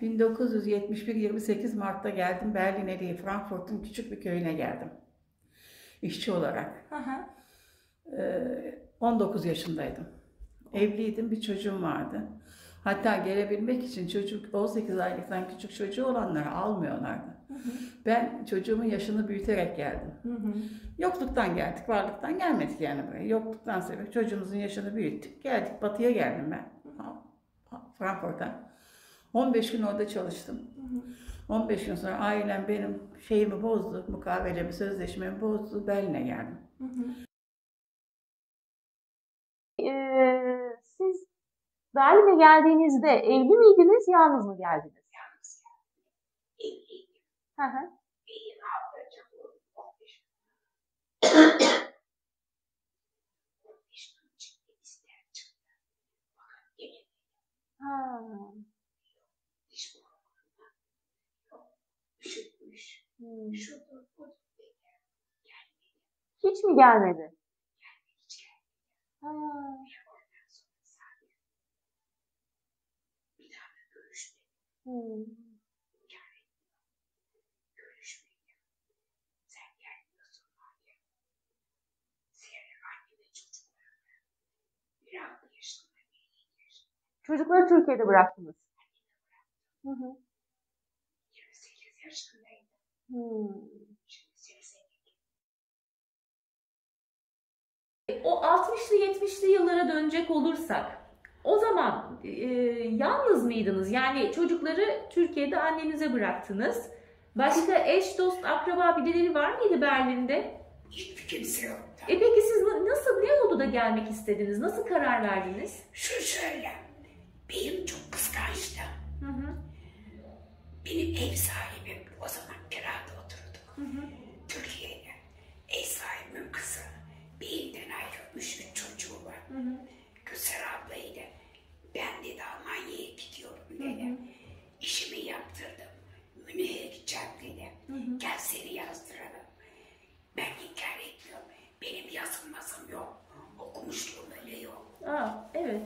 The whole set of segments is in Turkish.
1971 28 Mart'ta geldim Berlin'e değil Frankfurt'un küçük bir köyüne geldim. İşçi olarak. Hı hı. Ee, 19 yaşındaydım. Evliydim, bir çocuğum vardı. Hatta gelebilmek için çocuk 18 aylıktan küçük çocuğu olanları almıyorlardı. Hı hı. Ben çocuğumun yaşını büyüterek geldim. Hı hı. Yokluktan geldik, varlıktan gelmedik yani buraya. Yokluktan sebep çocuğumuzun yaşını büyüttük. Geldik, batıya geldim ben. Frankfurt'a. 15 gün orada çalıştım. Hı hı. 15 gün sonra ailem benim şeyimi bozdu, mukavelemi, sözleşmemi bozdu. Berlin'e geldim. Hı hı. Ee, siz Berlin'e geldiğinizde evli miydiniz, yalnız mı geldiniz? Yalnız evliydim. Hı hı. İyi kaldıracak oğlum 15 15 gün çıktı ister çıktı. Fakat gene Ha. Hmm. Şudur budur. Hiç mi gelmedi? Ha. Hmm. Çocukları Türkiye'de bıraktınız. Hı hı. 28 yaşındaydım. Hmm. Şimdi 80 O 60'lı 70'li yıllara dönecek olursak o zaman e, yalnız mıydınız? Yani çocukları Türkiye'de annenize bıraktınız. Başka eş, dost, akraba birileri var mıydı Berlin'de? Hiçbir kimse yoktu. E peki siz na- nasıl, ne oldu da gelmek istediniz? Nasıl karar verdiniz? Şu şöyle, benim çok kıskançtı. Hı hı, Benim ev sahibim o zaman kirada otururduk. hı hı, Türkiye'de. Ev sahibimin kızı. Bir evden ayrılmış bir çocuğu var. hı hı, Güzel ablaydı. Ben de Almanya'ya gidiyorum dedi. hı, İşimi yaptırdım. Münih'e gideceğim dedi. hı hı. Gel seni yazdıralım. Ben inkar etmiyorum. Benim yazılmasım yok. Okumuşluğum öyle yok. Aa, evet.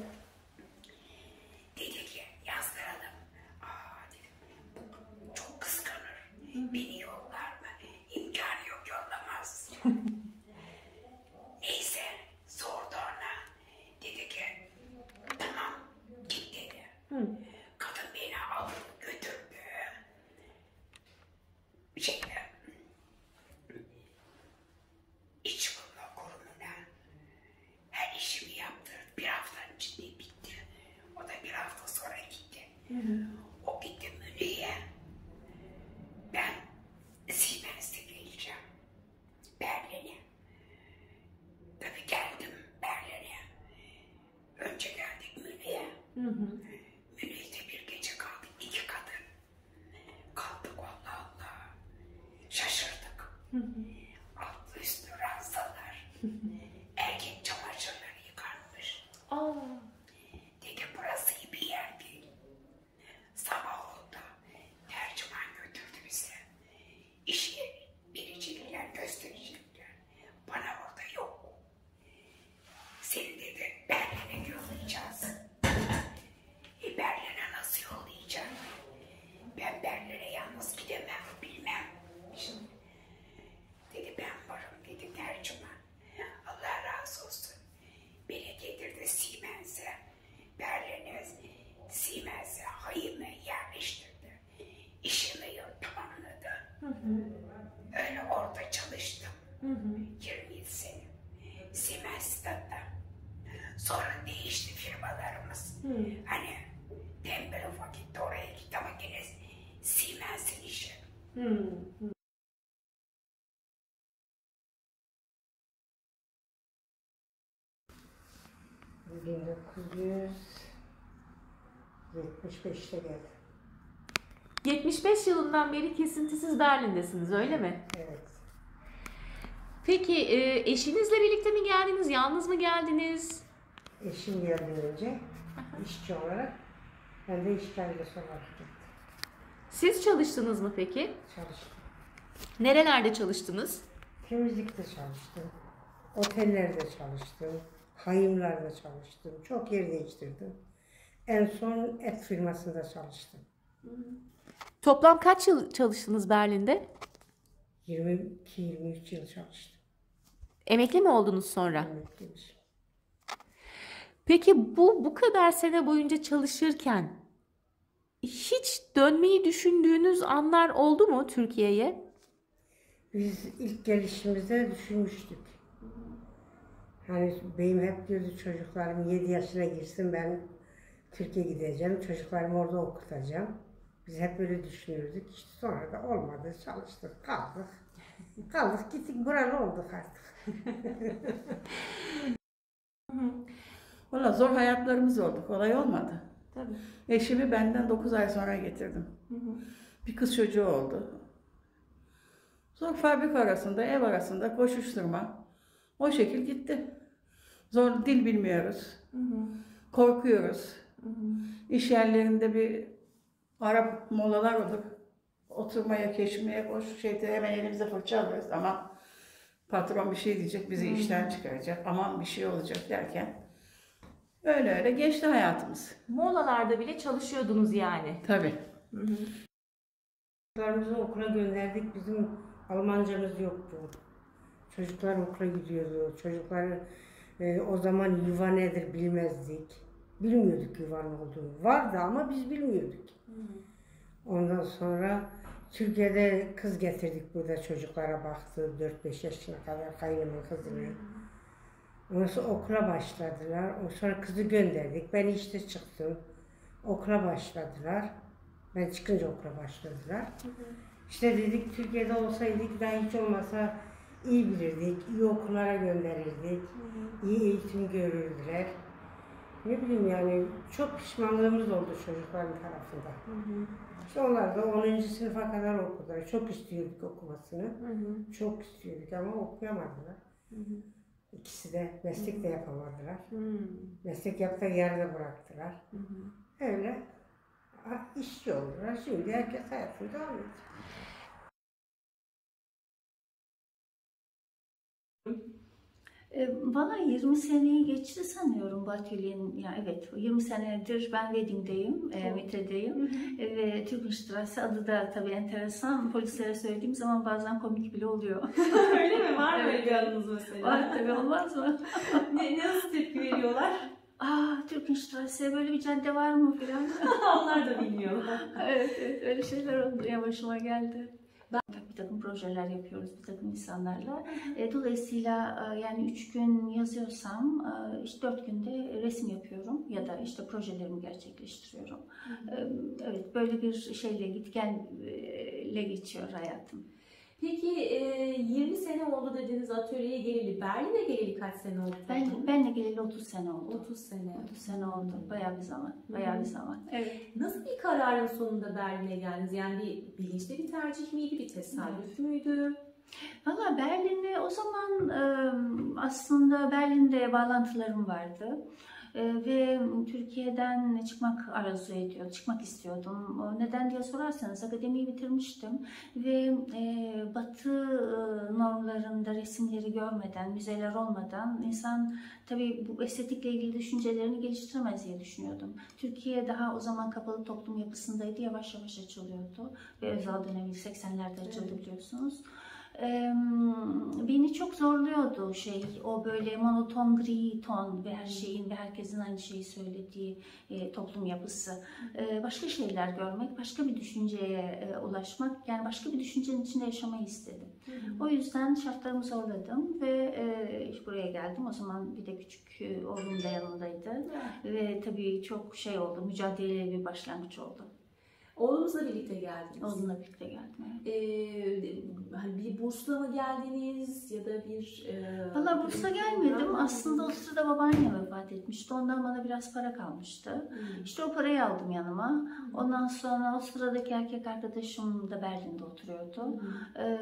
1975'te geldim. 75 yılından beri kesintisiz Berlin'desiniz öyle mi? Evet. Peki e, eşinizle birlikte mi geldiniz? Yalnız mı geldiniz? Eşim geldi önce işçi olarak. Ben de iş kargısı olarak gittim. Siz çalıştınız mı peki? Çalıştım. Nerelerde çalıştınız? Temizlikte çalıştım. Otellerde çalıştım. Hayımlarda çalıştım. Çok yer değiştirdim. En son et firmasında çalıştım. Toplam kaç yıl çalıştınız Berlin'de? 22-23 yıl çalıştım. Emekli mi oldunuz sonra? Emekliymiş. Peki bu bu kadar sene boyunca çalışırken hiç dönmeyi düşündüğünüz anlar oldu mu Türkiye'ye? Biz ilk gelişimizde düşünmüştük. Hani beyim hep diyordu çocuklarım 7 yaşına girsin ben Türkiye gideceğim. Çocuklarımı orada okutacağım. Biz hep böyle düşünürdük. İşte sonra da olmadı. Çalıştık, kaldık. Kaldık gittik buralı olduk artık. Valla zor hayatlarımız oldu. Kolay olmadı. Tabii. Eşimi benden 9 ay sonra getirdim. Bir kız çocuğu oldu. Zor fabrika arasında, ev arasında koşuşturma. O şekil gitti. Zor dil bilmiyoruz. Korkuyoruz. İş yerlerinde bir Arap molalar olur. Oturmaya, keşmeye koş, şeyde hemen elimize fırça alırız ama patron bir şey diyecek, bizi işten çıkaracak, aman bir şey olacak derken öyle öyle geçti hayatımız. Molalarda bile çalışıyordunuz yani. Tabii. Çocuklarımızı okula gönderdik. Bizim Almancamız yoktu. Çocuklar okula gidiyordu. Çocukları e, o zaman yuva nedir bilmezdik. Bilmiyorduk yuvanın olduğunu. Vardı ama biz bilmiyorduk. Ondan sonra Türkiye'de kız getirdik burada çocuklara baktı 4-5 yaşına kadar kaynımın kızını. Ondan sonra okula başladılar. Ondan sonra kızı gönderdik. Ben işte çıktım. Okula başladılar. Ben çıkınca okula başladılar. İşte dedik Türkiye'de olsaydık daha hiç olmasa iyi bilirdik, iyi okullara gönderirdik, iyi eğitim görürdüler. Ne bileyim yani çok pişmanlığımız oldu çocukların tarafında. İşte onlar da 10. sınıfa kadar okudular. Çok istiyorduk okumasını. Çok istiyorduk ama okuyamadılar. İkisi de meslek de yapamadılar. Meslek yaptı yarıda bıraktılar. Öyle ha, işçi oldular. Şimdi herkes hayatını devam ediyor. E, Valla 20 seneyi geçti sanıyorum Batül'ün. Ya evet 20 senedir ben Wedding'deyim, e, Mitre'deyim. E, ve Türkenstrasse adı da tabii enteresan. Polislere söylediğim zaman bazen komik bile oluyor. Öyle mi? Var mı öyle bir anınız mesela? Var tabii olmaz mı? ne, nasıl tepki veriyorlar? Aa Türkenstrasse böyle bir cadde var mı filan. Onlar da bilmiyor. evet, evet öyle şeyler oldu ya başıma geldi. Takım projeler yapıyoruz bir takım insanlarla. E, dolayısıyla e, yani üç gün yazıyorsam e, işte dört günde resim yapıyorum ya da işte projelerimi gerçekleştiriyorum. E, evet böyle bir şeyle git gelle geçiyor hayatım. Peki e, 20 sene oldu dediniz atölyeye geleli. Berlin'e geleli kaç sene oldu? Ben benle geleli 30 sene oldu. 30 sene. 30 sene oldu. Bayağı bir zaman. Bayağı bir zaman. Evet. Nasıl bir kararın sonunda Berlin'e geldiniz? Yani bir bilinçli bir tercih miydi, bir tesadüf müydü? Valla Berlin'e o zaman e, aslında Berlin'de bağlantılarım vardı. E, ve Türkiye'den çıkmak arzu ediyor, çıkmak istiyordum. Neden diye sorarsanız akademiyi bitirmiştim ve e, Batı e, normlarında resimleri görmeden, müzeler olmadan insan tabii bu estetikle ilgili düşüncelerini geliştiremez diye düşünüyordum. Türkiye daha o zaman kapalı toplum yapısındaydı, yavaş yavaş açılıyordu ve özel dönemi 80'lerde açıldı biliyorsunuz. Eee, beni çok zorluyordu şey o böyle monoton gri ton ve her şeyin ve herkesin aynı şeyi söylediği e, toplum yapısı. E, başka şeyler görmek, başka bir düşünceye e, ulaşmak yani başka bir düşüncenin içinde yaşamayı istedim. O yüzden şartlarımı zorladım ve e, buraya geldim. O zaman bir de küçük e, oğlum da yanındaydı ve tabii çok şey oldu, mücadeleli bir başlangıç oldu. Oğlunuzla birlikte geldiniz. Oğlumla birlikte geldim. evet. Ee, hani bir bursla mı geldiniz ya da bir... E, Valla Burs'a gelmedim. Aslında o sırada babaannem vefat etmişti. Ondan bana biraz para kalmıştı. Hmm. İşte o parayı aldım yanıma. Ondan sonra o sıradaki erkek arkadaşım da Berlin'de oturuyordu. Hmm. Ee,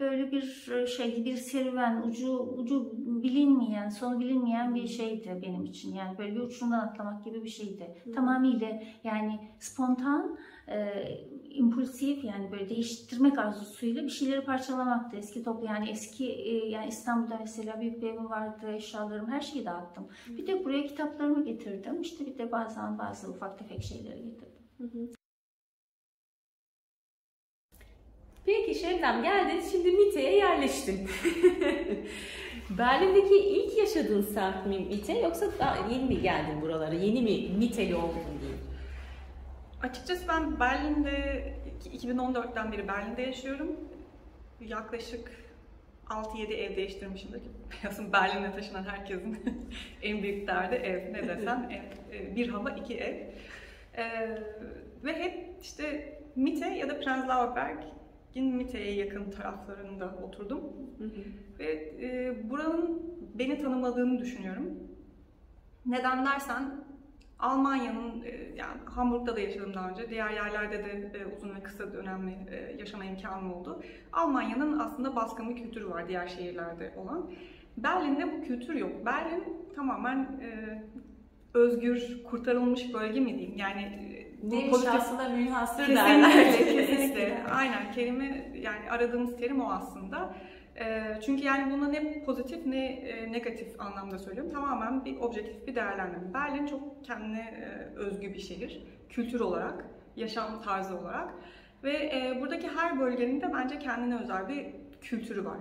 böyle bir şey, bir serüven, ucu ucu bilinmeyen, sonu bilinmeyen bir şeydi benim için. Yani böyle bir uçurumdan atlamak gibi bir şeydi. Tamamıyla yani spontan, insan e, impulsif yani böyle değiştirmek arzusuyla bir şeyleri parçalamaktı. Eski toplu yani eski e, yani İstanbul'da mesela büyük bir evim vardı, eşyalarım her şeyi dağıttım. Hı. Bir de buraya kitaplarımı getirdim. İşte bir de bazen bazı ufak tefek şeyleri getirdim. Hı hı. Peki Şebnem geldin şimdi Mite'ye yerleştin. Berlin'deki ilk yaşadığın semt mi Mite yoksa daha yeni mi geldin buralara? Yeni mi Miteli oldun diye? Açıkçası ben Berlin'de 2014'ten beri Berlin'de yaşıyorum. Yaklaşık 6-7 ev değiştirmişimdir. Biliyorsun Berlin'e taşınan herkesin en büyük derdi ev. Ne desem ev. E, Bir hava, iki ev. Ee, ve hep işte Mitte ya da Prenzlauer Berg'in Mitte'ye yakın taraflarında oturdum. Ve e, buranın beni tanımadığını düşünüyorum. Neden dersen Almanya'nın e, yani Hamburg'da da yaşadım daha önce. Diğer yerlerde de e, uzun ve kısa dönemli e, yaşama imkanım oldu. Almanya'nın aslında baskın bir kültürü var diğer şehirlerde olan. Berlin'de bu kültür yok. Berlin tamamen özgür, kurtarılmış bölge mi diyeyim? Yani Ne pozitif- şahsına münhasır derler. Kesinlikle, kesinlikle. Aynen kelime yani aradığımız terim o aslında. Çünkü yani bunu ne pozitif ne negatif anlamda söylüyorum. Tamamen bir objektif bir değerlendirme. Berlin çok kendine özgü bir şehir. Kültür olarak, yaşam tarzı olarak. Ve buradaki her bölgenin de bence kendine özel bir kültürü var.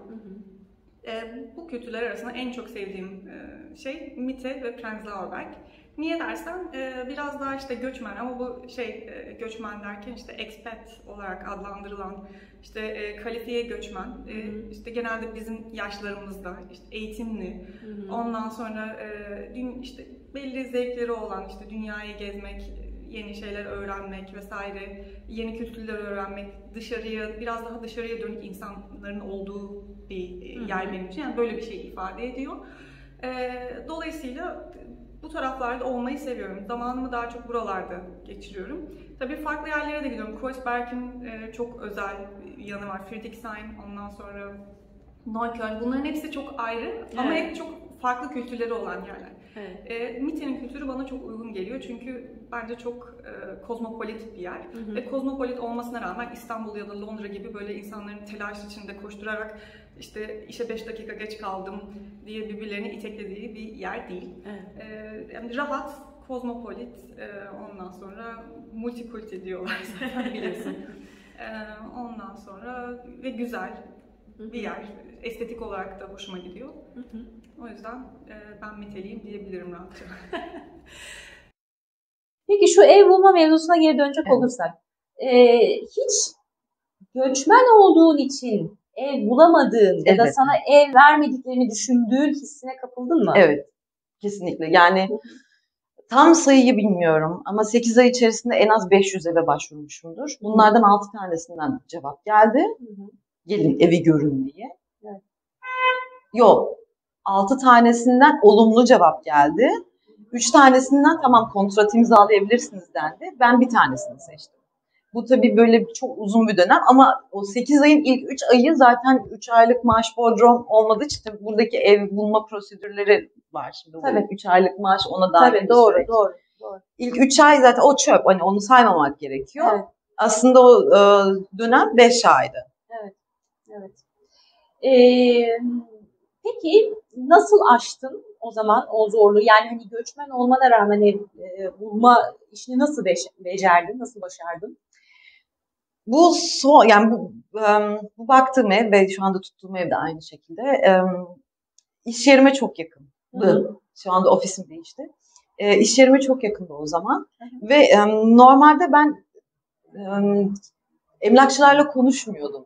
E, bu kültürler arasında en çok sevdiğim şey Mitte ve Prenzlauer Berg. Niye dersen e, biraz daha işte göçmen ama bu şey e, göçmen derken işte expat olarak adlandırılan işte e, kalifiye göçmen. E, işte genelde bizim yaşlarımızda işte eğitimli. Ondan sonra e, dün işte belli zevkleri olan işte dünyayı gezmek yeni şeyler öğrenmek vesaire yeni kültürler öğrenmek dışarıya biraz daha dışarıya dönük insanların olduğu bir yer benim için. Yani böyle bir şey ifade ediyor. Dolayısıyla bu taraflarda olmayı seviyorum. Zamanımı daha çok buralarda geçiriyorum. Tabii farklı yerlere de gidiyorum. Kreuzberg'in e, çok özel yanı var. Friedrichshain, ondan sonra Neukölln. Bunların hepsi çok ayrı ama Evet. hep çok farklı kültürleri olan yerler. Evet. E, Mitte'nin kültürü bana çok uygun geliyor çünkü bence çok e, kozmopolit bir yer. Ve kozmopolit olmasına rağmen İstanbul ya da Londra gibi böyle insanların telaş içinde koşturarak işte işe 5 dakika geç kaldım diye birbirlerini iteklediği bir yer değil. Evet. Ee, yani rahat, kozmopolit, e, ondan sonra multikulti diyorlar zaten biliyorsun. Ee, ondan sonra ve güzel bir yer. Estetik olarak da hoşuma gidiyor. O yüzden e, ben meteliyim diyebilirim rahatça. Peki şu ev bulma mevzusuna geri dönecek Evet. olursak. Ee, hiç göçmen olduğun için ev bulamadığın ya da Evet. sana ev vermediklerini düşündüğün hissine kapıldın mı? Evet, kesinlikle. Yani tam sayıyı bilmiyorum ama 8 ay içerisinde en az 500 eve başvurmuşumdur. Bunlardan 6 tanesinden cevap geldi. Gelin evi görün diye. Evet. Yok. 6 tanesinden olumlu cevap geldi. 3 tanesinden tamam kontrat imzalayabilirsiniz dendi. Ben bir tanesini seçtim. Bu tabii böyle çok uzun bir dönem ama o 8 ayın ilk 3 ayı zaten 3 aylık maaş bodrum olmadığı için tabii buradaki ev bulma prosedürleri var. Şimdi Tabii. 3 aylık maaş ona dair Tabii doğru, süreç. doğru. İlk 3 ay zaten o çöp. Hani onu saymamak gerekiyor. Evet. Aslında o e, dönem 5 aydı. Evet. Ee, peki nasıl aştın o zaman o zorluğu? Yani hani göçmen olmana rağmen ev e, bulma işini nasıl becerdin, nasıl başardın? Bu son yani bu, em, bu baktığım ev ve şu anda tuttuğum ev de aynı şekilde em, iş yerime çok yakındı. Şu anda ofisim değişti. E, iş yerime çok yakındı o zaman ve em, normalde ben em, emlakçılarla konuşmuyordum.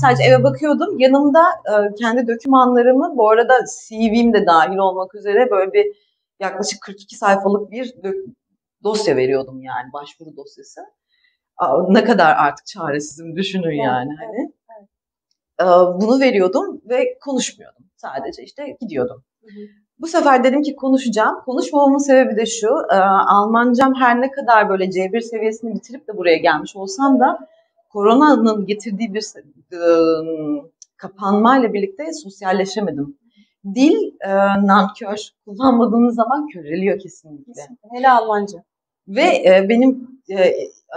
Sadece eve bakıyordum. Yanımda e, kendi dokümanlarımı, bu arada CV'm de dahil olmak üzere böyle bir yaklaşık 42 sayfalık bir dosya veriyordum yani başvuru dosyası. Aa, Ne kadar artık çaresizim düşünün yani hani. Ee, Bunu veriyordum ve konuşmuyordum. Sadece işte gidiyordum. Bu sefer dedim ki konuşacağım. Konuşmamamın sebebi de şu. e, Almancam her ne kadar böyle C1 seviyesini bitirip de buraya gelmiş olsam da koronanın getirdiği bir e, kapanmayla birlikte sosyalleşemedim. Dil e, nankör. Kullanmadığınız zaman köreliyor kesinlikle. Hele Almanca. Ve e, benim e,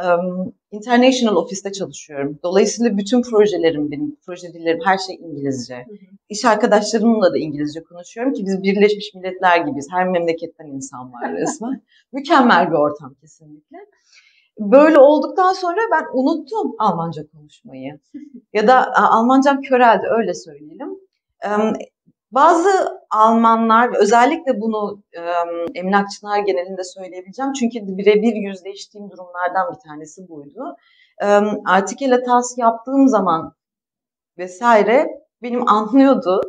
em, international ofiste çalışıyorum. Dolayısıyla bütün projelerim benim, proje dillerim her şey İngilizce. İş arkadaşlarımla da İngilizce konuşuyorum ki biz Birleşmiş Milletler gibiyiz. Her memleketten insan var resmen. Mükemmel bir ortam kesinlikle. Böyle olduktan sonra ben unuttum Almanca konuşmayı. ya da Almancam köreldi öyle söyleyelim. Bazı Almanlar özellikle bunu emlakçılar genelinde söyleyebileceğim. Çünkü birebir yüzleştiğim durumlardan bir tanesi buydu. Artikele tas yaptığım zaman vesaire benim anlıyordu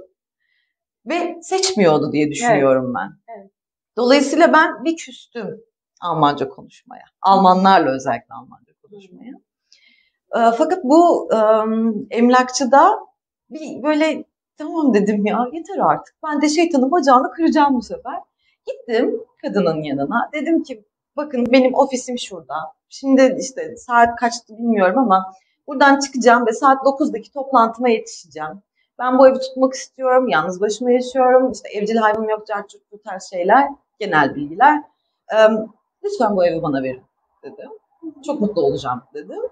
ve seçmiyordu diye düşünüyorum evet. ben. Evet. Dolayısıyla ben bir küstüm Almanca konuşmaya. Almanlarla özellikle Almanca konuşmaya. E, fakat bu e, emlakçıda bir böyle tamam dedim ya yeter artık. Ben de şeytanın bacağını kıracağım bu sefer. Gittim kadının yanına. Dedim ki bakın benim ofisim şurada. Şimdi işte saat kaçtı bilmiyorum ama buradan çıkacağım ve saat 9'daki toplantıma yetişeceğim. Ben bu evi tutmak istiyorum. Yalnız başıma yaşıyorum. İşte evcil hayvanım yok, carçuk bu tarz şeyler. Genel bilgiler. E, lütfen bu evi bana verin dedim. Çok mutlu olacağım dedim.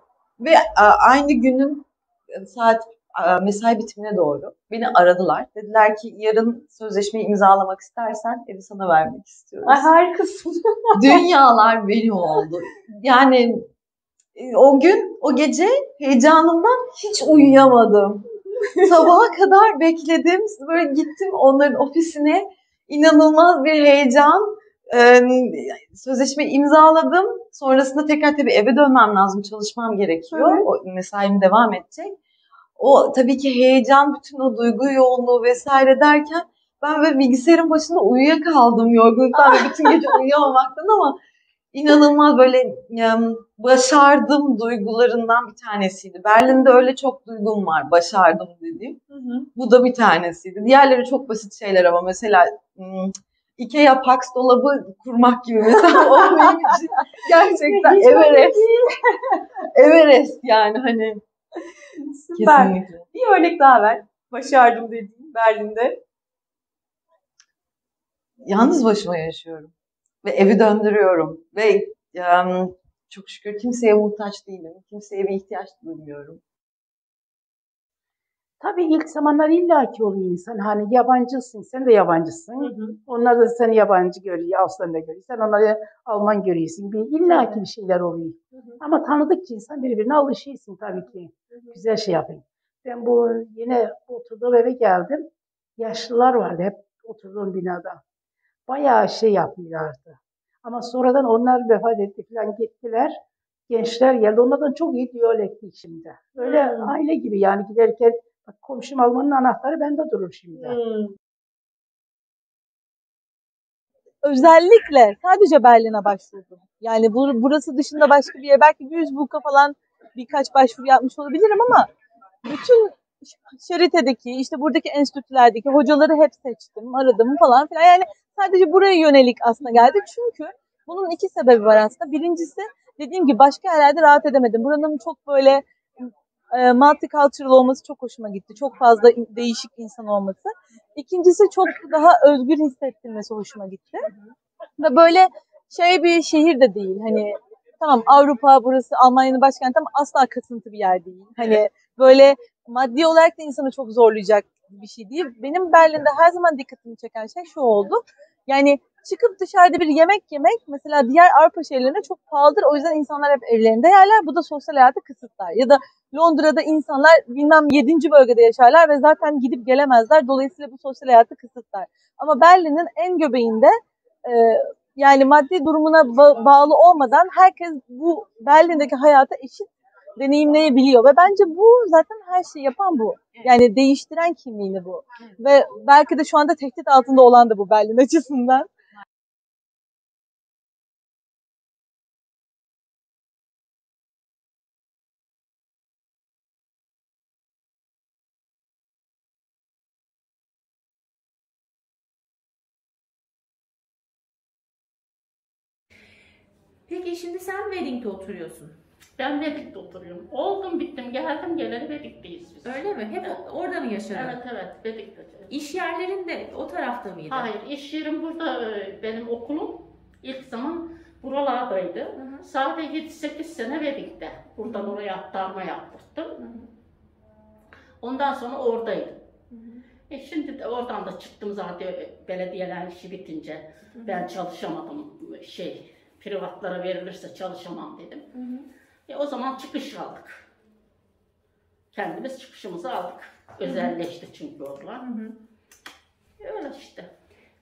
Ve e, aynı günün e, saat e, mesai bitimine doğru beni aradılar. Dediler ki yarın sözleşmeyi imzalamak istersen evi sana vermek istiyoruz. Ay harikasın. Dünyalar benim oldu. Yani o gün, o gece heyecanımdan hiç uyuyamadım. Sabaha kadar bekledim. Böyle gittim onların ofisine. İnanılmaz bir heyecan. Ee, sözleşme imzaladım. Sonrasında tekrar tabii eve dönmem lazım. Çalışmam gerekiyor. Evet. O mesaim devam edecek. O tabii ki heyecan, bütün o duygu yoğunluğu vesaire derken ben böyle bilgisayarın başında uyuyakaldım yorgunluktan ve bütün gece uyuyamamaktan ama inanılmaz böyle başardım duygularından bir tanesiydi. Berlin'de öyle çok duygum var başardım dediğim. Hı hı. Bu da bir tanesiydi. Diğerleri çok basit şeyler ama mesela Ikea Pax dolabı kurmak gibi mesela o benim için gerçekten Everest. Everest yani hani. Süper. Kesinlikle. Bir örnek daha ver. Başardım dediğim Berlin'de. Yalnız başıma yaşıyorum. Ve evi döndürüyorum. Ve um, çok şükür kimseye muhtaç değilim. Kimseye bir ihtiyaç duymuyorum. Tabii ilk zamanlar illaki oluyor insan. Hani yabancısın, sen de yabancısın. Hı hı. Onlar da seni yabancı görüyor, Avusturya görüyor. Sen onları Alman görüyorsun. Bir, illaki bir şeyler oluyor. Hı hı. Ama tanıdıkça insan birbirine alışıyorsun tabii ki. Hı hı. Güzel şey yapayım. Ben bu yine oturduğum eve geldim. Yaşlılar vardı hep oturduğum binada. Bayağı şey yapıyorlardı. Ama sonradan onlar vefat etti falan gittiler. Gençler geldi. Onlardan çok iyi diyalog ettik şimdi. Öyle hmm. aile gibi yani giderken Bak komşum Alman'ın anahtarı bende durur şimdi. Hmm. Özellikle sadece Berlin'e başvurdum. Yani bu, burası dışında başka bir yer belki bir Duisburg'a falan birkaç başvuru yapmış olabilirim ama bütün şeritedeki işte buradaki enstitülerdeki hocaları hep seçtim, aradım falan filan. Yani sadece buraya yönelik aslında geldi. Çünkü bunun iki sebebi var aslında. Birincisi dediğim gibi başka yerlerde rahat edemedim. Buranın çok böyle e, multicultural olması çok hoşuma gitti. Çok fazla değişik insan olması. İkincisi çok daha özgür hissettirmesi hoşuma gitti. Ve böyle şey bir şehir de değil. Hani tamam Avrupa burası Almanya'nın başkenti ama asla kasıntı bir yer değil. Hani böyle maddi olarak da insanı çok zorlayacak bir şey değil. Benim Berlin'de her zaman dikkatimi çeken şey şu oldu. Yani çıkıp dışarıda bir yemek yemek mesela diğer Avrupa şehirlerine çok pahalıdır. O yüzden insanlar hep evlerinde yerler. Bu da sosyal hayatı kısıtlar. Ya da Londra'da insanlar bilmem 7. bölgede yaşarlar ve zaten gidip gelemezler. Dolayısıyla bu sosyal hayatı kısıtlar. Ama Berlin'in en göbeğinde e, yani maddi durumuna ba- bağlı olmadan herkes bu Berlin'deki hayata eşit deneyimleyebiliyor ve bence bu zaten her şeyi yapan bu. Yani değiştiren kimliğini bu. Ve belki de şu anda tehdit altında olan da bu Berlin açısından. Peki şimdi sen Wedding'de oturuyorsun. Ben Vedik'te oturuyorum. Oldum bittim geldim geleli Vedik'teyiz biz. Öyle mi? Hep evet. orada mı yaşadın? Evet evet Vedik'te. İş yerlerinde o tarafta mıydı? Hayır iş yerim burada e, benim okulum ilk zaman buralardaydı. Hı hı. Sadece 7-8 sene Vedik'te. Buradan oraya aktarma yaptırdım. Hı hı. Ondan sonra oradaydım. Hı hı. E şimdi de oradan da çıktım zaten belediyeler işi bitince. Ben çalışamadım şey privatlara verilirse çalışamam dedim. E, o zaman çıkış aldık. Kendimiz çıkışımızı aldık. Özelleşti çünkü oralar. Öyle işte.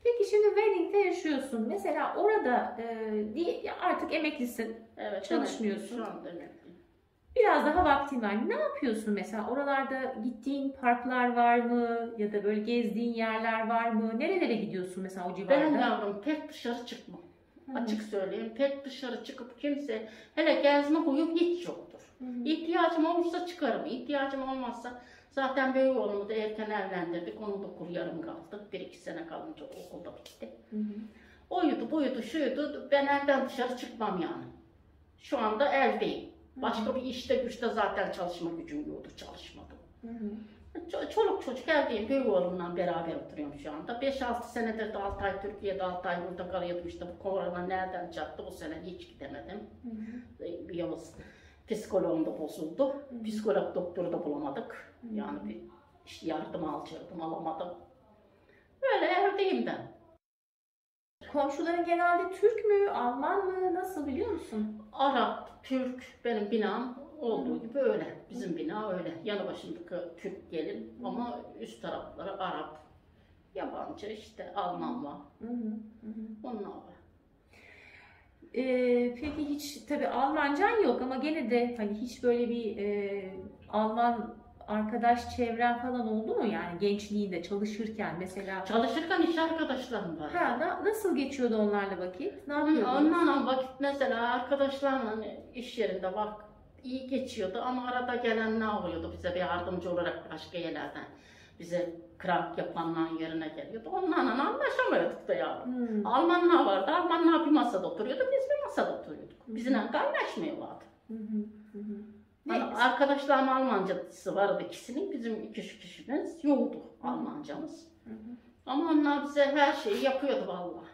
Peki şimdi Wedding'de yaşıyorsun. Mesela orada e, artık emeklisin. Evet, Çalışmıyorsun. Şu anda. Biraz daha vaktin var. Ne yapıyorsun mesela? Oralarda gittiğin parklar var mı? Ya da böyle gezdiğin yerler var mı? Nerelere gidiyorsun mesela o civarda? Ben yavrum pek dışarı çıkmam. Açık söyleyeyim pek dışarı çıkıp kimse hele gezme huyum hiç yoktur. İhtiyacım olursa çıkarım. İhtiyacım olmazsa zaten büyük oğlumu da erken evlendirdik. Onu da okul yarım kaldı. Bir iki sene kalınca okulda bitti. Oydu buydu şuydu ben evden dışarı çıkmam yani. Şu anda evdeyim. Başka bir işte güçte zaten çalışma gücüm yoktu çalışmadım. Ço- Çoluk çocuk evdeyim. Büyük oğlumla beraber oturuyorum şu anda. 5-6 senedir de 6 ay Türkiye'de 6 ay burada kalıyordum. İşte bu korona nereden çattı bu sene hiç gidemedim. Bir yavuz psikoloğum da bozuldu. Psikolog doktoru da bulamadık. Yani bir işte yardım alacaktım alamadım. Böyle evdeyim ben. Komşuların genelde Türk mü, Alman mı? Nasıl biliyor musun? Arap, Türk benim binam olduğu gibi öyle. Bizim bina öyle. Yanı başındaki Türk gelin ama üst tarafları Arap. Yabancı işte Alman var. Onlar var. Ee, peki hiç tabii Almancan yok ama gene de hani hiç böyle bir e, Alman arkadaş çevren falan oldu mu yani gençliğinde çalışırken mesela? Çalışırken iş arkadaşlarım var. Ha, na- nasıl geçiyordu onlarla vakit? Ne yapıyordunuz? Onlarla vakit mesela arkadaşlarla hani iş yerinde bak iyi geçiyordu ama arada gelen ne oluyordu bize bir yardımcı olarak başka yerlerden bize krank yapanların yerine geliyordu. Onlarla anlaşamıyorduk da ya. Hmm. Almanlar vardı. Almanlar bir masada oturuyordu. Biz bir masada oturuyorduk. Bizimle kaynaşmıyorlardı. Hı hı, hı hı. Hani arkadaşlarım Almancası vardı ikisinin. Bizim iki kişimiz yoktu Almancamız. Ama onlar bize her şeyi yapıyordu vallahi.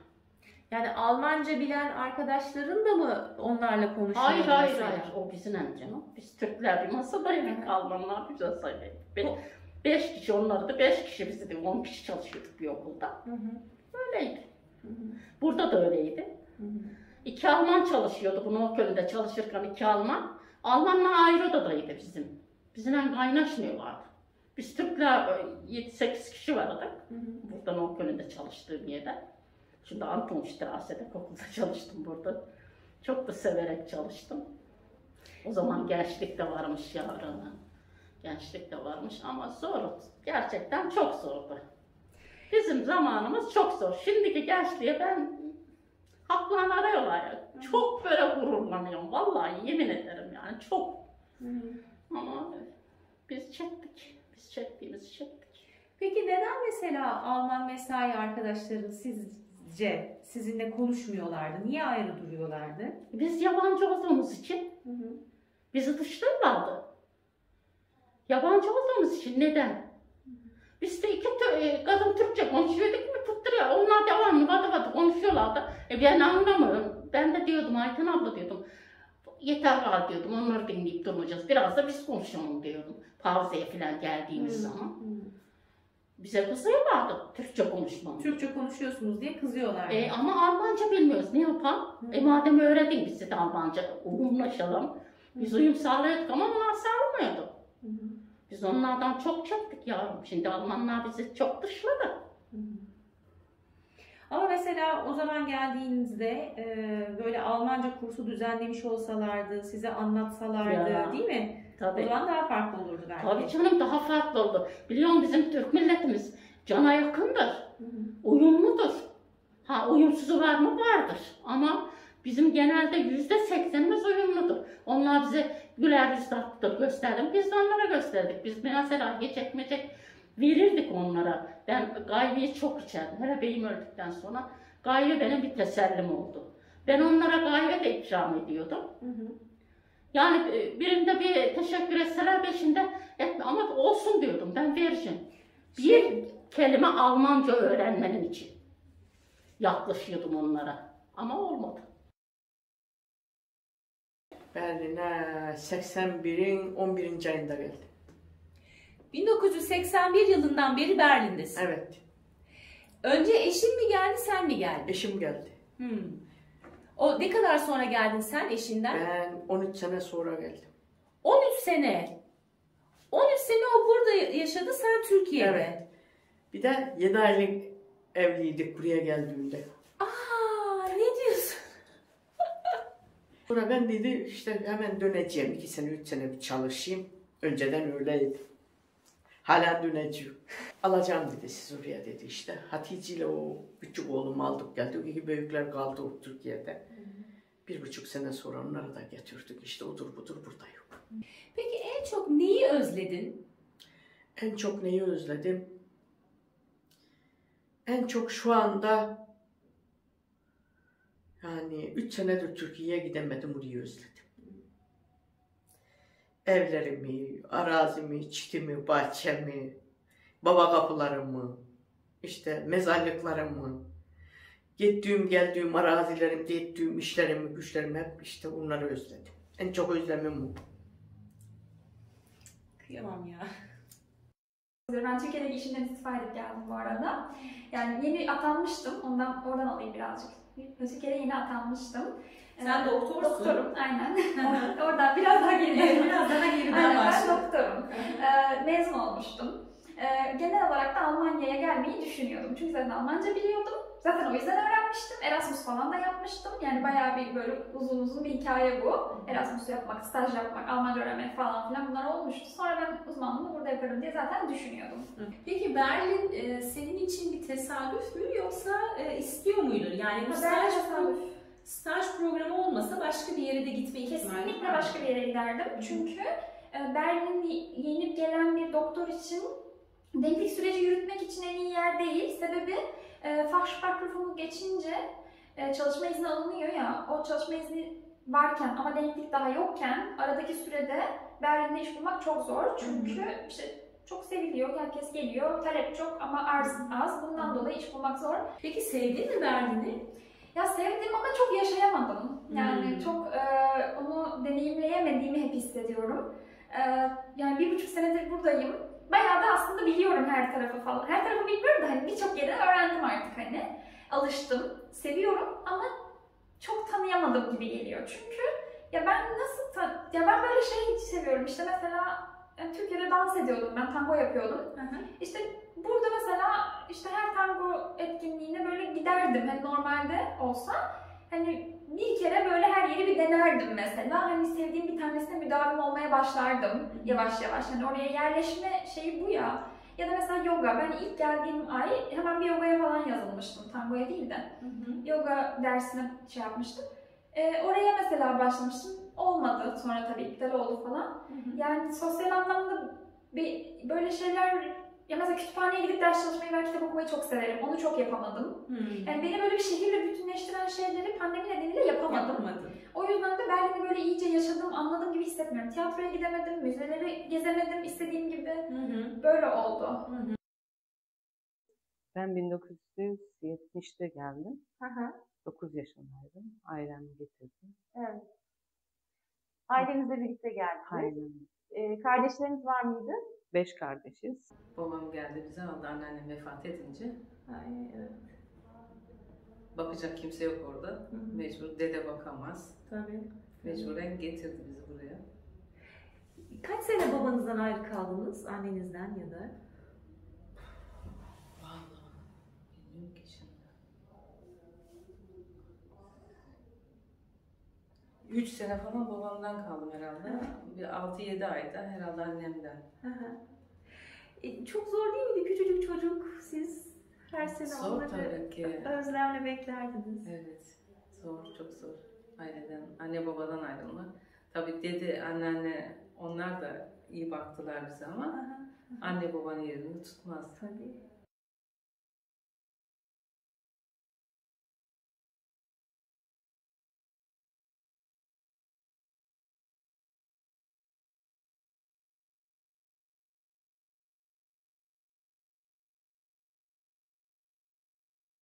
Yani Almanca bilen arkadaşların da mı onlarla konuşuyordu Hayır hayır mesela? hayır. O bizim canım. Biz Türkler masadaydık. Almanlar güzel sayıydı. Be- beş kişi onları da beş kişi bizi de on kişi çalışıyorduk bir okulda. Hı hı, Öyleydi. hı hı, Burada da öyleydi. hı hı. İki Alman çalışıyordu bunu köyünde çalışırken iki Alman. Almanlar ayrı odadaydı bizim. Bizimle kaynaşmıyorlardı. Biz Türkler 7-8 kişi vardık. Buradan o köyünde çalıştığım yerde. Şimdi Anton Strasse'de okulda çalıştım burada. Çok da severek çalıştım. O zaman gençlik de varmış yavrum. Gençlik de varmış ama zor. Gerçekten çok zordu. Bizim zamanımız çok zor. Şimdiki gençliğe ben haklarını arıyorlar ya. Çok böyle gururlanıyorum. Vallahi yemin ederim yani çok. Ama biz çektik. Biz çektiğimizi çektik. Peki neden mesela Alman mesai arkadaşların sizce sizinle konuşmuyorlardı? Niye ayrı duruyorlardı? Biz yabancı olduğumuz için bizi dışlıyorlardı. Yabancı olduğumuz için neden? Biz de iki e, kadın Türkçe konuşuyorduk mu tutturuyor. Onlar devamlı vadı vadı konuşuyorlardı. E ben anlamıyorum. Ben de diyordum Ayten abla diyordum. Yeter gal diyordum. Onları dinleyip durmayacağız. Biraz da biz konuşalım diyordum. Pauzeye falan geldiğimiz zaman. Bize kızıyorlardı Türkçe konuşmamız. Türkçe konuşuyorsunuz diye kızıyorlardı. E, ama Almanca bilmiyoruz. Ne yapalım? E madem öğretin bizi de Almanca uyumlaşalım. Biz uyum sağlıyorduk ama onlar sağlamıyordu. Biz onlardan çok çektik yavrum. Şimdi Almanlar bizi çok dışladı. Ama mesela o zaman geldiğinizde e, böyle Almanca kursu düzenlemiş olsalardı, size anlatsalardı Ya, değil mi? Tabii. O zaman daha farklı olurdu belki. Tabii canım daha farklı oldu. Biliyor musun bizim Türk milletimiz cana yakındır. Uyumludur. Ha uyumsuzu var mı? Vardır. Ama bizim genelde yüzde seksenimiz uyumludur. Onlar bize güler yüz tatlıdır gösterdim. Biz de onlara gösterdik. Biz mesela geç ekmecek verirdik onlara. Ben gayveyi çok içerdim. Hele beyim öldükten sonra gayve benim bir tesellim oldu. Ben onlara gayve de ikram ediyordum. Yani e, birinde bir teşekkür etseler beşinde etme ama olsun diyordum ben vereceğim. Bir kelime Almanca öğrenmenin için yaklaşıyordum onlara ama olmadı. Berlin'e 81'in 11. ayında geldim. 1981 yılından beri Berlin'desin. Evet. Önce eşin mi geldi, sen mi geldin? Eşim geldi. Hmm. O ne kadar sonra geldin sen eşinden? Ben 13 sene sonra geldim. 13 sene. 13 sene o burada yaşadı, sen Türkiye'de. Evet. Bir de 7 aylık evliydik buraya geldiğimde. Aa, ne diyorsun? Sonra ben dedi işte hemen döneceğim. 2 sene 3 sene bir çalışayım. Önceden öyleydi. Hala döneceğim. Alacağım dedi siz oraya dedi işte. Hatice ile o küçük oğlumu aldık geldik. İki büyükler kaldı o Türkiye'de. Bir buçuk sene sonra onları da getirdik. İşte odur budur burada yok. Peki en çok neyi özledin? En çok neyi özledim? En çok şu anda yani üç senedir Türkiye'ye gidemedim burayı özledim. Evlerimi, arazimi, çitimi, bahçemi, baba kapılarımı, işte mezarlıklarımı, gittiğim geldiğim arazilerimde ettiğim işlerimi, güçlerimi hep işte bunları özledim. En çok özlemim bu. Kıyamam ya. Ben Türkiye'deki işimden istifa edip geldim bu arada. Yani yeni atanmıştım. Ondan oradan alayım birazcık. Türkiye'ye yeni atanmıştım. Sen doktorsun. Doktorum, aynen. Oradan biraz daha geriden. Biraz daha Aynen, ben başla. doktorum. Ee, mezun olmuştum. Ee, genel olarak da Almanya'ya gelmeyi düşünüyordum. Çünkü zaten Almanca biliyordum. Zaten o yüzden öğrenmiştim. Erasmus falan da yapmıştım. Yani bayağı bir böyle uzun uzun bir hikaye bu. Erasmus yapmak, staj yapmak, Almanca öğrenmek falan filan bunlar olmuştu. Sonra ben uzmanlığımı burada yaparım diye zaten düşünüyordum. Peki Berlin e, senin için bir tesadüf mü yoksa e, istiyor muydun? Yani bu staj, tesadüf. Staj programı olmasa başka bir yere de gitme ihtimali Kesinlikle var. başka bir yere giderdim. Çünkü e, Berlin'de yenip gelen bir doktor için denklik süreci yürütmek için en iyi yer değil. Sebebi e, Fachsprachprüfung'u geçince e, çalışma izni alınıyor ya, o çalışma izni varken ama denklik daha yokken aradaki sürede Berlin'de iş bulmak çok zor. Çünkü işte çok seviliyor, herkes geliyor, talep çok ama arz az. Bundan dolayı iş bulmak zor. Peki sevdin mi Berlin'i? Ya sevdim ama çok yaşayamadım. Yani Hmm. çok e, onu deneyimleyemediğimi hep hissediyorum. E, yani bir buçuk senedir buradayım. Bayağı da aslında biliyorum her tarafı falan. Her tarafı bilmiyorum da hani birçok yeri öğrendim artık hani. Alıştım, seviyorum ama çok tanıyamadım gibi geliyor. Çünkü ya ben nasıl ta- ya ben böyle şey seviyorum. İşte mesela yani Türkiye'de dans ediyordum ben, tango yapıyordum. İşte burada mesela işte her tango etkinliğine böyle giderdim. Hani normalde olsa hani bir kere böyle her yeri bir denerdim mesela. Hani sevdiğim bir tanesine müdavim olmaya başlardım yavaş yavaş. Hani oraya yerleşme şeyi bu ya. Ya da mesela yoga. Ben ilk geldiğim ay hemen bir yogaya falan yazılmıştım. Tangoya değil de. Yoga dersine şey yapmıştım. Ee, oraya mesela başlamıştım. Olmadı. Sonra tabii iptal oldu falan. Yani sosyal anlamda bir böyle şeyler ya mesela kütüphaneye gidip ders çalışmayı ben kitap okumayı çok severim. Onu çok yapamadım. Yani beni böyle bir şehirle bütünleştiren şeyleri pandemi nedeniyle yapamadım. Yapamadın. O yüzden de Berlin'i böyle iyice yaşadım, anladığım gibi hissetmiyorum. Tiyatroya gidemedim, müzeleri gezemedim istediğim gibi. Böyle oldu. Ben 1970'te geldim. Hı hı. 9 yaşındaydım. Ailemi getirdim. Evet. Ailenizle birlikte geldiniz. Aynen. Ee, kardeşleriniz var mıydı? Beş kardeşiz. Babam geldi bize aldı anneannem vefat edince. Ay, evet. Bakacak kimse yok orada. Mecbur dede bakamaz. Tabii. Mecburen getirdi bizi buraya. Kaç sene babanızdan ayrı kaldınız? Annenizden ya da? 3 sene falan babamdan kaldım herhalde. Bir 6-7 ayda herhalde annemden. Hı. E, çok zor değil miydi? Küçücük çocuk siz her sene zor onları özlemle beklerdiniz. Evet. Zor, çok zor. Aileden, anne babadan ayrılmak. Tabii dede, anneanne onlar da iyi baktılar bize ama anne babanın yerini tutmaz. Tabii.